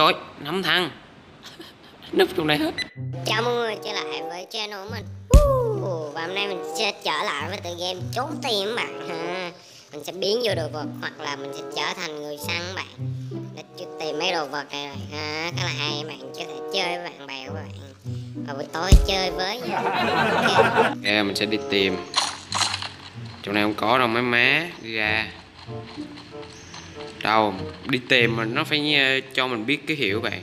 trời nắm thằng núp trong đây hết. Chào mọi người trở lại với channel của mình. Uh, Và hôm nay mình sẽ trở lại với tựa game trốn tìm các bạn. Ha. Mình sẽ biến vô đồ vật hoặc là mình sẽ trở thành người săn các bạn. Để tìm mấy đồ vật này rồi. Ha Khá là hay các bạn có thể chơi với bạn bè của bạn. Và buổi tối chơi với nha Ok. Ok mình sẽ đi tìm. Trong này không có đâu mấy má Đi ra Đâu Đi tìm mà nó phải ờ, cho mình biết cái hiểu bạn.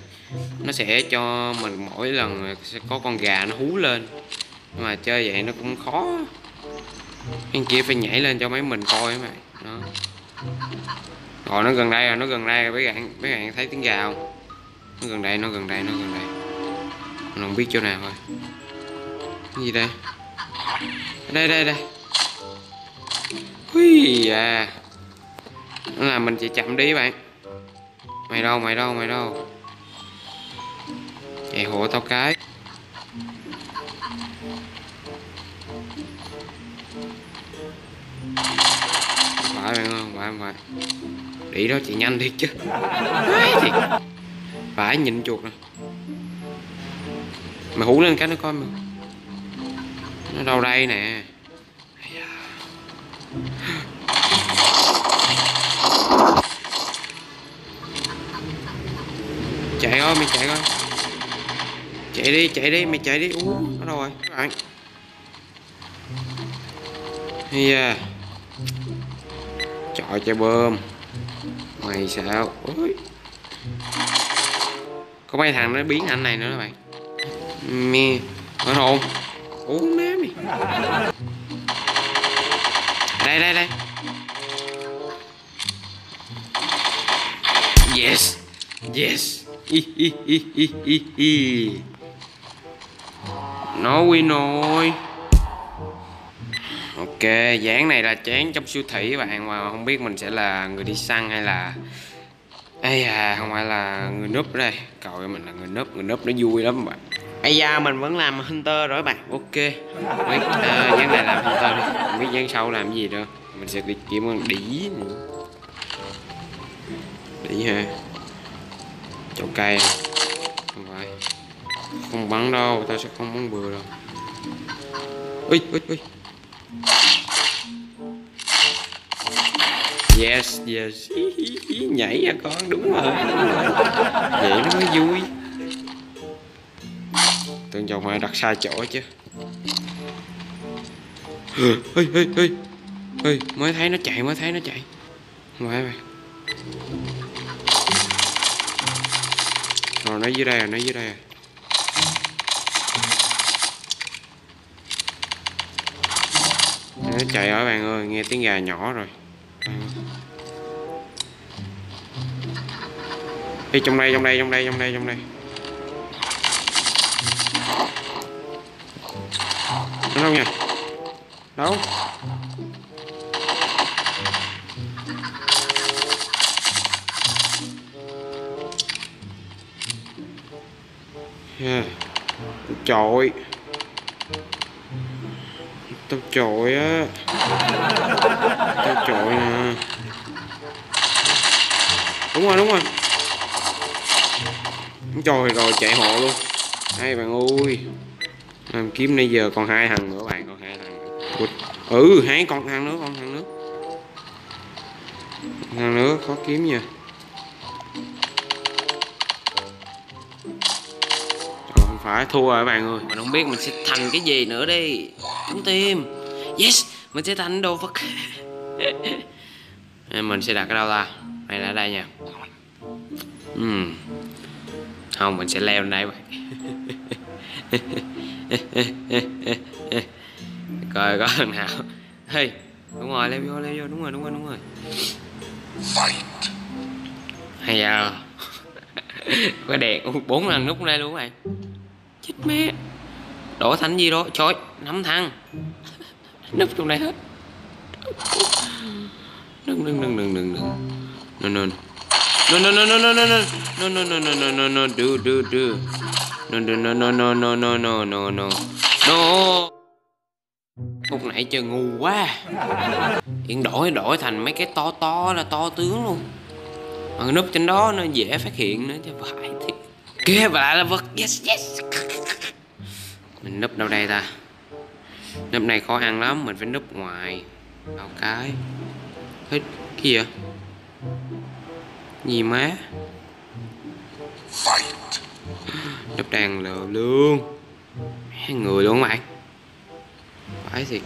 Nó sẽ cho mình mỗi lần sẽ có con gà nó hú lên. Nhưng mà chơi vậy nó cũng khó. Anh kia phải nhảy lên cho mấy mình coi mà bạn. Đó. Rồi nó gần đây rồi, nó gần đây rồi mấy bạn Mấy bạn thấy tiếng gà không? Nó gần đây, nó gần đây, nó gần đây. Mình không biết chỗ nào thôi Cái gì đây? Đây đây đây. Ui à là mình chỉ chậm đi bạn. Mày đâu mày đâu mày đâu? Chạy hộ tao cái. Phải bạn không phải không phải. Đi đó chị nhanh thiệt chứ. Phải thiệt. Phải, nhịn chuột nè. Mày hú lên cái nó coi mà. Nó đâu đây nè. Chạy ơi mày chạy coi. Chạy đi chạy đi, mày chạy đi. Ú, nó đâu rồi? Các bạn. Dạ. Hay à trời chạy bơm. Mày sao? Ôi. Có mấy thằng nó biến anh này nữa các bạn. Mi ở hồn Ủa má mày. Đây đây đây. Yes. Yes. Nó quy nồi Ok, dán này là chán trong siêu thị các bạn. Mà không biết mình sẽ là người đi săn hay là Ây à, không phải là người núp đây. Cậu mình là người núp, người núp nó vui lắm bạn. Ây da, mình vẫn làm Hunter rồi bạn. Ok. Mấy, à, dán này làm Hunter đi. Không biết dán sau làm gì đâu. Mình sẽ đi kiếm con đỉ nữa. Đỉ ha Chậu cây. Không phải. Không bắn đâu, tao sẽ không bắn bừa đâu. Ui, ui, ui. Yes, yes. Nhảy à con, đúng rồi, đúng rồi. Vậy nó mới vui. Tưởng chồng mày đặt sai chỗ chứ. Ơi ơi ơi ơi mới thấy nó chạy mới thấy nó chạy. Không phải mày rồi nó dưới đây rồi nó dưới đây rồi nó chạy ở bạn ơi, nghe tiếng gà nhỏ rồi. Đi trong đây trong đây trong đây trong đây trong đây. Đúng đâu nha Đâu? Yeah. Chọi. Tao chọi á. Tao chọi nè. Đúng rồi đúng rồi. Trời rồi chạy hộ luôn. Hai bạn ơi. Làm kiếm nãy giờ còn hai thằng nữa bạn, còn hai thằng nữa. Ừ hai con, thằng nữa, con, thằng nữa. Thằng nữa khó kiếm nha. Phải thua rồi các bạn ơi. Mình không biết mình sẽ thành cái gì nữa đi. Trúng tim. Yes mình sẽ thành đồ vật. Mình sẽ đặt ở đâu ta? Này là ở đây nha. Uhm. không mình sẽ leo lên đây bạn. Coi có thằng nào. Hey đúng rồi leo vô leo vô. Đúng rồi đúng rồi đúng rồi. Hay à. Có đèn bốn lần nút đây luôn các bạn chết mẹ đổ thành gì đó trời nắm thằng núp trong đây hết đừng đừng đừng đừng đừng đừng no no no no no no no no no no no no no no no do do do no no no no no no no no no no đừng Lúc nãy chơi ngu quá Hiện đổi đổi thành mấy cái to to là to tướng luôn mà núp trên đó nó dễ phát hiện nữa chứ phải thiệt Kìa và lại là vật yes yes mình núp đâu đây ta? Núp này khó ăn lắm mình phải núp ngoài. Vào cái. Hết cái gì vậy? Gì má? Núp đàn lờ luôn hai người luôn bạn phải thì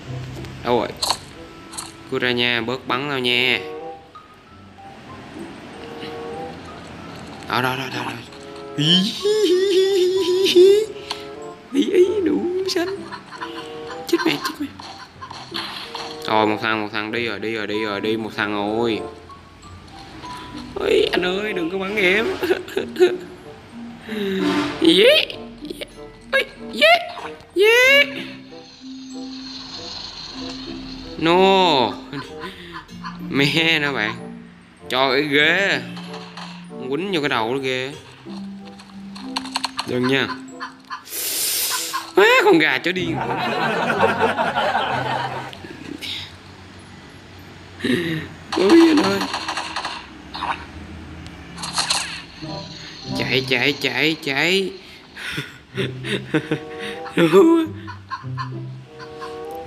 đâu rồi? Cua ra nha bớt bắn tao nha. Đó đó đó đó, đó. ý chết mẹ chết mẹ. Rồi một thằng một thằng đi rồi đi rồi đi rồi, đi một thằng rồi ôi, anh ơi, đừng có bắn em. Yeah ôi yeah yeah no. Mẹ nó bạn. Cho cái ghế. Quýnh vô cái đầu nó ghê. Đừng nha. Má, con gà cho đi. ôi ơi. Chạy chạy chạy chạy.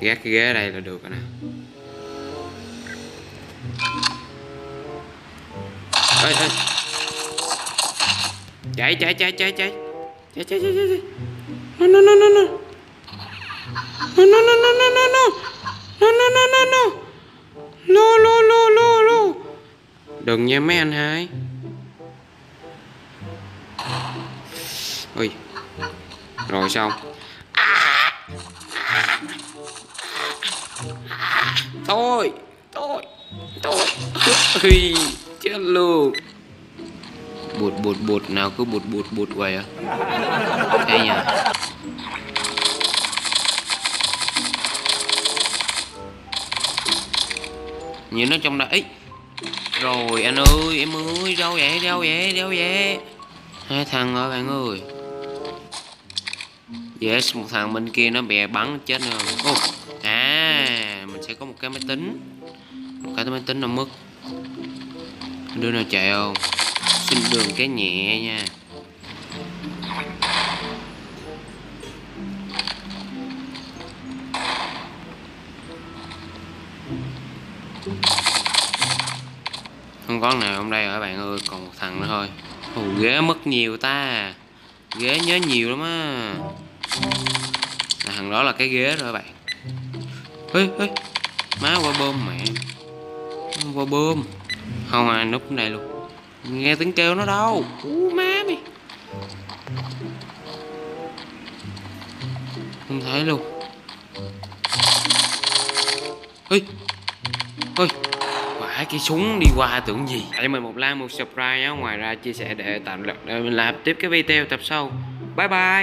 Gác cái ghế ở đây là được rồi nè. Ê ê. Chạy chạy chạy chạy. Chạy chạy chạy chạy chạy. No, no, no, no, no. No, no, no, no, no, no, no. No, no, no, no, no. no lô, lô, lô. Đừng nha mấy anh hai. Ui. Rồi xong. Thôi, thôi, thôi. Ui, chết luôn bụt bụt bụt, nào cứ bụt bụt bụt vậy à? Đây nhỉ? Nhìn nó trong đấy rồi, anh ơi, em ơi, đâu vậy đâu vậy đâu vậy? Hai thằng rồi bạn ơi? Yes, một thằng bên kia nó bè bắn chết rồi. Oh. à mình sẽ có một cái máy tính. Một cái máy tính nó mất. Đứa nào chạy không? Xin đường cái nhẹ nha. Không có nào hôm đây ở bạn ơi? Còn một thằng nữa thôi. Ồ, ghế mất nhiều ta. Ghế nhớ nhiều lắm á. À, thằng đó là cái ghế rồi bạn? Ê ê má qua bơm mẹ. Qua bơm. Không ai núp này luôn nghe tiếng kêu nó đâu. Ú, má mày. Không thấy luôn. Ê ê phải cái súng đi qua tưởng gì? Hãy mình một like một subscribe nhé ngoài ra chia sẻ để để mình làm tiếp cái video tập sau. Bye bye